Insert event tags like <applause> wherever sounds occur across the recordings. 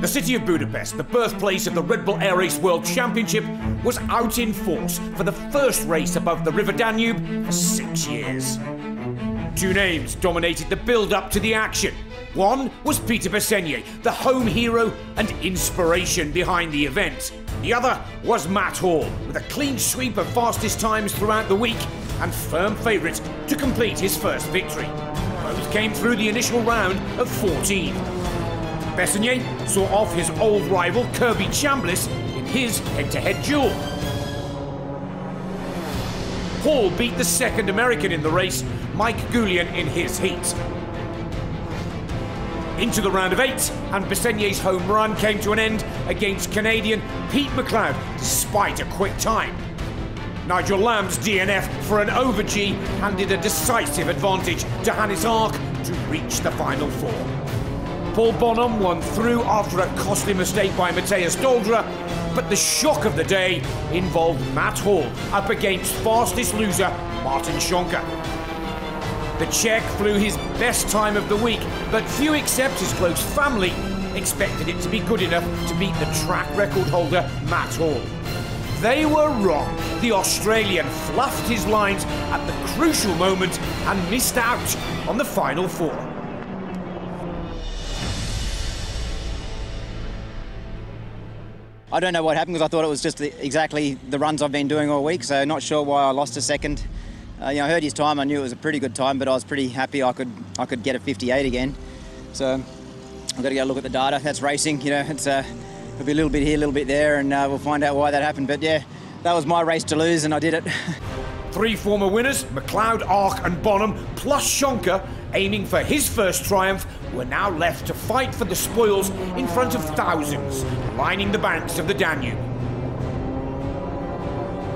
The city of Budapest, the birthplace of the Red Bull Air Race World Championship, was out in force for the first race above the River Danube for six years. Two names dominated the build up to the action. One was Peter Besenyei, the home hero and inspiration behind the event. The other was Matt Hall, with a clean sweep of fastest times throughout the week and firm favourite to complete his first victory. Came through the initial round of 14. Besenyei saw off his old rival Kirby Chambliss in his head-to-head duel. Hall beat the second American in the race, Mike Goulian, in his heat. Into the round of eight, and Besenyei's home run came to an end against Canadian Pete McLeod, despite a quick time. Nigel Lamb's DNF for an over G handed a decisive advantage to Hannes Arch to reach the final four. Paul Bonhomme won through after a costly mistake by Matthias Dolderer, but the shock of the day involved Matt Hall up against fastest loser Martin Sonka. The Czech flew his best time of the week, but few except his close family expected it to be good enough to beat the track record holder Matt Hall. They were wrong. The Australian fluffed his lines at the crucial moment and missed out on the final four. I don't know what happened because I thought it was just the, exactly the runs I've been doing all week, so not sure why I lost a second. Uh, you know, I heard his time. I knew it was a pretty good time, but I was pretty happy I could I could get a 58 again. So I've got to go look at the data. That's racing. You know, it's uh, it'll be a little bit here, a little bit there, and uh, we'll find out why that happened. But yeah, that was my race to lose, and I did it. <laughs> Three former winners, McLeod, Arch, and Bonhomme, plus Sonka, aiming for his first triumph, were now left to fight for the spoils in front of thousands lining the banks of the Danube.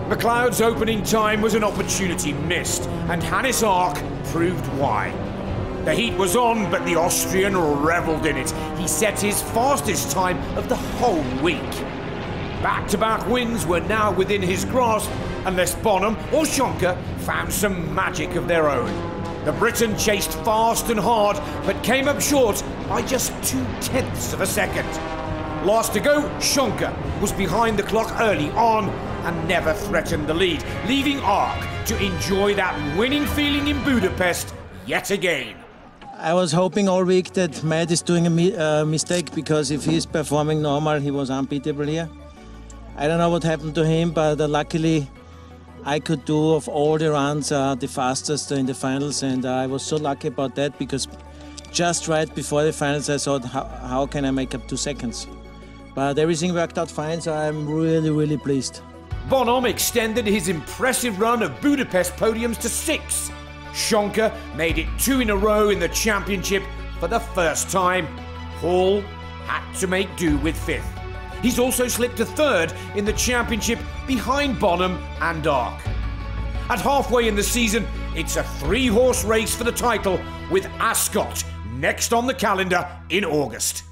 McLeod's opening time was an opportunity missed, and Hannes Arch proved why. The heat was on, but the Austrian revelled in it. He set his fastest time of the whole week. Back to back wins were now within his grasp, unless Bonhomme or Sonka found some magic of their own. The Briton chased fast and hard, but came up short by just two tenths of a second. Last to go, Sonka was behind the clock early on and never threatened the lead, leaving Arch to enjoy that winning feeling in Budapest yet again. I was hoping all week that Matt is doing a mi uh, mistake because if he's performing normal, he was unbeatable here. I don't know what happened to him, but uh, luckily I could do of all the runs uh, the fastest in the finals, and uh, I was so lucky about that because just right before the finals, I thought, how, how can I make up two seconds? But everything worked out fine, so I'm really, really pleased. Bonhomme extended his impressive run of Budapest podiums to six. Sonka made it two in a row in the championship for the first time. Hall had to make do with fifth. He's also slipped to third in the championship behind Bonhomme and Arch. At halfway in the season, it's a three horse race for the title with Ascot next on the calendar in August.